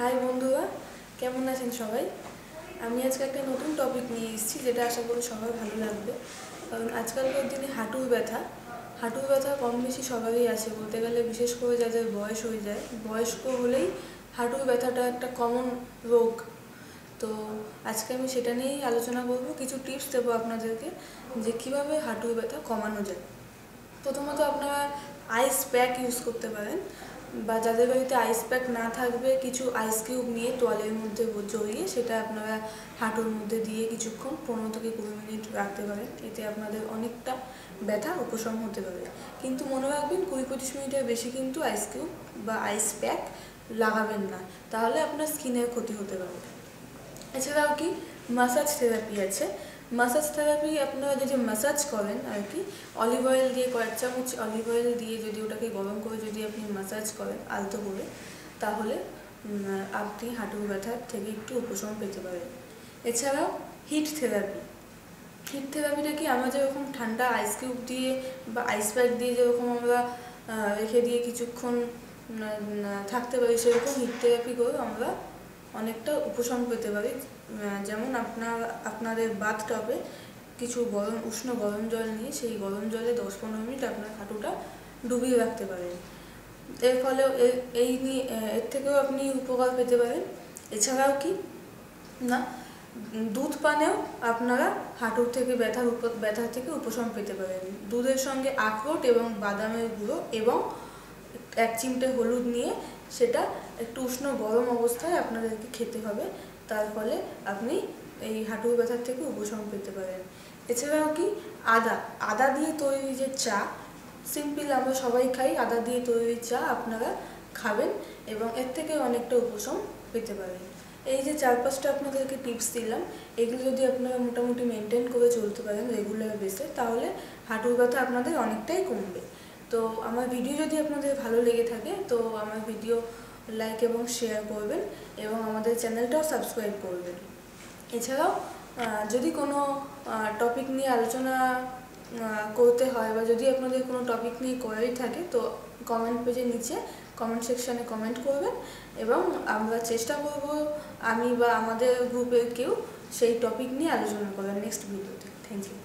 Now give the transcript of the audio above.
High বন্ধুরা। কেমন আছেন সবাই? আমি আজকে একটা নতুন টপিক নিয়ে এসেছি, যেটা আশা করি সবার ভালো লাগবে। কারণ আজকালকার দিনে হাঁটুর ব্যথা। হাঁটুর ব্যথা কম বেশি সবারই আছে, বলতে গেলে বিশেষ করে যাদের বয়স হয়ে যায়। বয়স্ক হলেই হাঁটুর ব্যথাটা একটা কমন রোগ। তো আজকে আমি সেটা নিয়েই আলোচনা করব। কিছু টিপস দেবো আপনাদেরকে, যে কীভাবে হাঁটুর ব্যথা কমানো যায়। প্রথমত আপনারা আইস প্যাক ইউজ করতে পারেন। বা যাদের বাড়িতে আইস প্যাক না থাকবে, কিছু আইস কিউব নিয়ে তোয়ালের মধ্যে জড়িয়ে সেটা আপনারা হাঁটুর মধ্যে দিয়ে কিছুক্ষণ পনেরো থেকে কুড়ি মিনিট রাখতে পারেন। এতে আপনাদের অনেকটা ব্যথা উপশম হতে পারে। কিন্তু মনে রাখবেন, কুড়ি পঁচিশ মিনিটের বেশি কিন্তু আইস কিউব বা আইস প্যাক লাগাবেন না। তাহলে আপনার স্কিনের ক্ষতি হতে পারে। এছাড়াও কি? মাসাজ থেরাপি আছে। মাসাজ থেরাপি আপনারা যদি মাসাজ করেন আর কি অলিভ অয়েল দিয়ে কয়েক চামচ অলিভ অয়েল দিয়ে যদি ওটাকে গরম করে যদি আপনি মাসাজ করেন আলতো করে, তাহলে আপনি হাঁটুর ব্যথার থেকে একটু উপশম পেতে পারেন। এছাড়াও হিট থেরাপি হিট থেরাপিটা কি আমরা যেরকম ঠান্ডা আইস কিউব দিয়ে বা আইস প্যাক দিয়ে যেরকম আমরা রেখে দিয়ে কিছুক্ষণ থাকতে পারি, সেরকম হিট থেরাপি করে আমরা অনেকটা উপশম পেতে পারি। যেমন আপনার, আপনাদের বাথটবে কিছু গরম, উষ্ণ গরম জল নিয়ে সেই গরম জলে দশ পনেরো মিনিট আপনার হাঁটুটা ডুবিয়ে রাখতে পারেন। এর ফলেও এই নিয়ে এর থেকেও আপনি উপকার পেতে পারেন। এছাড়াও কি? না, দুধ পানেও আপনারা হাঁটুর থেকে ব্যথার উপ, ব্যথা থেকে উপশম পেতে পারেন। দুধের সঙ্গে আখরোট এবং বাদামের গুঁড়ো এবং এক চিমটে হলুদ নিয়ে সেটা একটু উষ্ণ গরম অবস্থায় আপনাদেরকে খেতে হবে। তার ফলে আপনি এই হাঁটুর ব্যথার থেকে উপশম পেতে পারেন। এছাড়াও কি? আদা। আদা দিয়ে তৈরি যে চা, সিম্পল আমরা সবাই খাই, আদা দিয়ে তৈরি চা আপনারা খাবেন এবং এর থেকে অনেকটা উপশম পেতে পারেন। এই যে চার পাঁচটা আপনাদেরকে টিপস দিলাম, এগুলো যদি আপনারা মোটামুটি মেনটেন করে চলতে পারেন রেগুলার বেসে, তাহলে হাঁটুর ব্যথা আপনাদের অনেকটাই কমবে। তো আমার ভিডিও যদি আপনাদের ভালো লেগে থাকে, তো আমার ভিডিও লাইক এবং শেয়ার করবেন এবং আমাদের চ্যানেলটাও সাবস্ক্রাইব করবেন। এছাড়াও যদি কোনো টপিক নিয়ে আলোচনা করতে হয় বা যদি আপনাদের কোনো টপিক নিয়ে কোয়ারি থাকে, তো কমেন্ট পেজের নিচে কমেন্ট সেকশানে কমেন্ট করবেন এবং আমরা চেষ্টা করব আমি বা আমাদের গ্রুপের কেউ সেই টপিক নিয়ে আলোচনা করবেন নেক্সট ভিডিওতে থ্যাংক ইউ